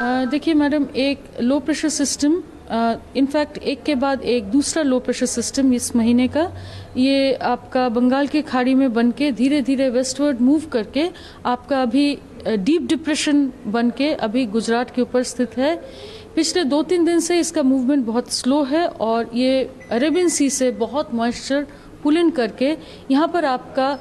देखिए मैडम, एक low pressure system in fact एक के बाद एक दूसरा लो प्रेशर सिस्टम इस महीने का, ये आपका बंगाल की खाड़ी में बन के धीरे धीरे वेस्टवर्ड मूव करके आपका अभी डीप डिप्रेशन बन के अभी गुजरात के ऊपर स्थित है। पिछले दो तीन दिन से इसका मूवमेंट बहुत स्लो है और ये अरेबियन सी से बहुत मॉइस्चर पुल इन करके यहाँ पर आपका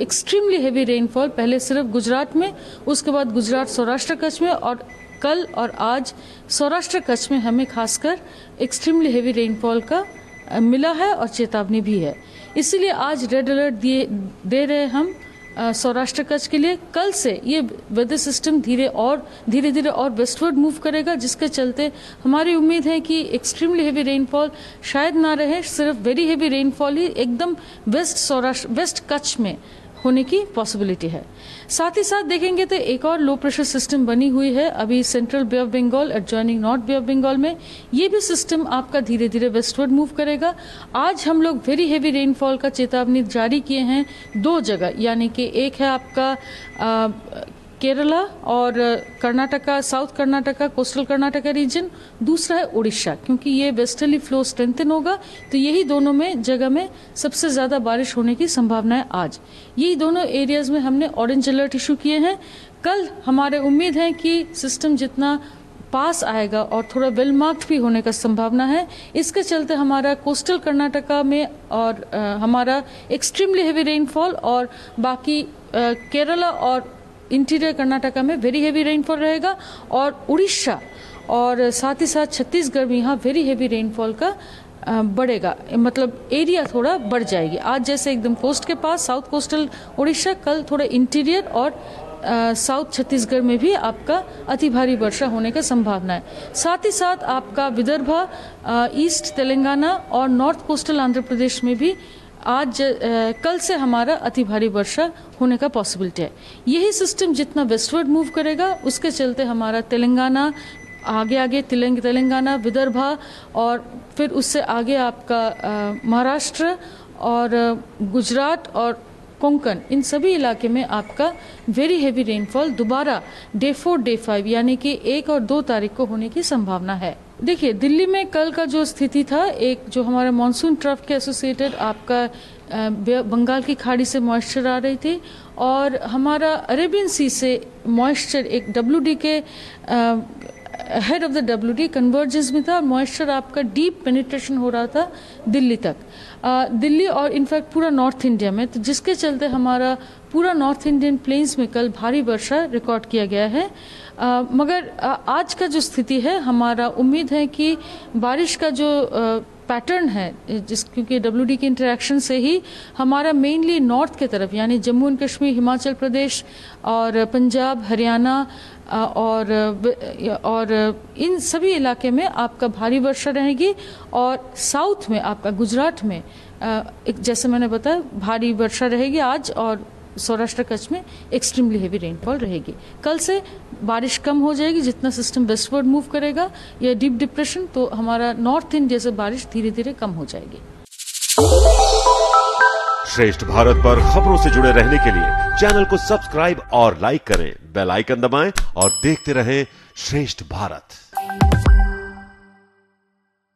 एक्सट्रीमली हेवी रेनफॉल पहले सिर्फ़ गुजरात में, उसके बाद गुजरात सौराष्ट्र कच्छ में और कल और आज सौराष्ट्र कच्छ में हमें खासकर एक्सट्रीमली हेवी रेनफॉल का मिला है और चेतावनी भी है। इसीलिए आज रेड अलर्ट दिए, दे रहे हम सौराष्ट्र कच्छ के लिए। कल से ये वेदर सिस्टम धीरे और धीरे धीरे और वेस्टवर्ड मूव करेगा, जिसके चलते हमारी उम्मीद है कि एक्सट्रीमली हेवी रेनफॉल शायद ना रहे, सिर्फ़ वेरी हेवी रेनफॉल ही एकदम वेस्ट सौराष्ट्र वेस्ट कच्छ में होने की पॉसिबिलिटी है। साथ ही साथ देखेंगे तो एक और लो प्रेशर सिस्टम बनी हुई है। अभी central bay of Bengal adjoining north bay of Bengal में ये भी सिस्टम आपका धीरे धीरे वेस्टवर्ड मूव करेगा। आज हम लोग वेरी हैवी रेनफॉल का चेतावनी जारी किए हैं। दो जगह यानी कि एक है आपका आ, केरला और Karnataka south Karnataka coastal Karnataka region दूसरा है उड़ीसा क्योंकि ये वेस्टर्ली फ्लो स्ट्रेंथन होगा। तो यही दोनों में जगह में सबसे ज़्यादा बारिश होने की संभावना है आज। यही दोनों एरियाज़ में हमने ऑरेंज अलर्ट इशू किए हैं। कल हमारे उम्मीद है कि सिस्टम जितना पास आएगा और थोड़ा वेल मार्क्ड भी होने का संभावना है। इसके चलते हमारा कोस्टल कर्नाटका में और अ, हमारा एक्सट्रीमली हेवी रेनफॉल और बाकी केरला और इंटीरियर कर्नाटका में वेरी हेवी रेनफॉल रहेगा और उड़ीसा और साथ ही साथ छत्तीसगढ़ में यहाँ वेरी हेवी रेनफॉल का बढ़ेगा। मतलब एरिया थोड़ा बढ़ जाएगी। आज जैसे एकदम कोस्ट के पास साउथ कोस्टल उड़ीसा, कल थोड़ा इंटीरियर और साउथ छत्तीसगढ़ में भी आपका अति भारी वर्षा होने का संभावना है। साथ ही साथ आपका विदर्भ ईस्ट तेलंगाना और नॉर्थ कोस्टल आंध्र प्रदेश में भी आज अ, कल से हमारा अति भारी वर्षा होने का पॉसिबिलिटी है। यही सिस्टम जितना वेस्टवर्ड मूव करेगा उसके चलते हमारा तेलंगाना आगे आगे तेलंग तेलंगाना विदर्भा और फिर उससे आगे आपका महाराष्ट्र और गुजरात और कोंकण इन सभी इलाके में आपका वेरी हेवी रेनफॉल दोबारा डे फोर डे फाइव यानी कि एक और दो तारीख को होने की संभावना है। देखिए, दिल्ली में कल का जो स्थिति था, एक जो हमारे मानसून ट्रफ के एसोसिएटेड आपका बंगाल की खाड़ी से मॉइस्चर आ रही थी और हमारा अरेबियन सी से मॉइस्चर एक डब्ल्यूडी के head of the W D convergence में था और मॉइस्चर आपका डीप पेनिट्रेशन हो रहा था दिल्ली तक। दिल्ली और इनफैक्ट पूरा नॉर्थ इंडिया में तो जिसके चलते हमारा पूरा नॉर्थ इंडियन प्लेन्स में कल भारी वर्षा रिकॉर्ड किया गया है। आ, मगर आ, आज का जो स्थिति है हमारा उम्मीद है कि बारिश का जो पैटर्न है, जिस, क्योंकि डब्ल्यू डी के इंटरेक्शन से ही हमारा मेनली नॉर्थ के तरफ़, यानी जम्मू एंड कश्मीर, हिमाचल प्रदेश और पंजाब, हरियाणा और और इन सभी इलाके में आपका भारी वर्षा रहेगी और साउथ में आपका, गुजरात में एक, जैसे मैंने बताया, भारी वर्षा रहेगी आज और सौराष्ट्र कच्छ में एक्सट्रीमली हेवी रेनफॉल रहेगी। कल से बारिश कम हो जाएगी, जितना सिस्टम वेस्टवर्ड मूव करेगा या डीप डिप्रेशन तो हमारा नॉर्थ इंडिया से बारिश धीरे धीरे कम हो जाएगी। श्रेष्ठ भारत पर खबरों से जुड़े रहने के लिए चैनल को सब्सक्राइब और लाइक करें। बेल आइकन दबाएँ और देखते रहें श्रेष्ठ भारत।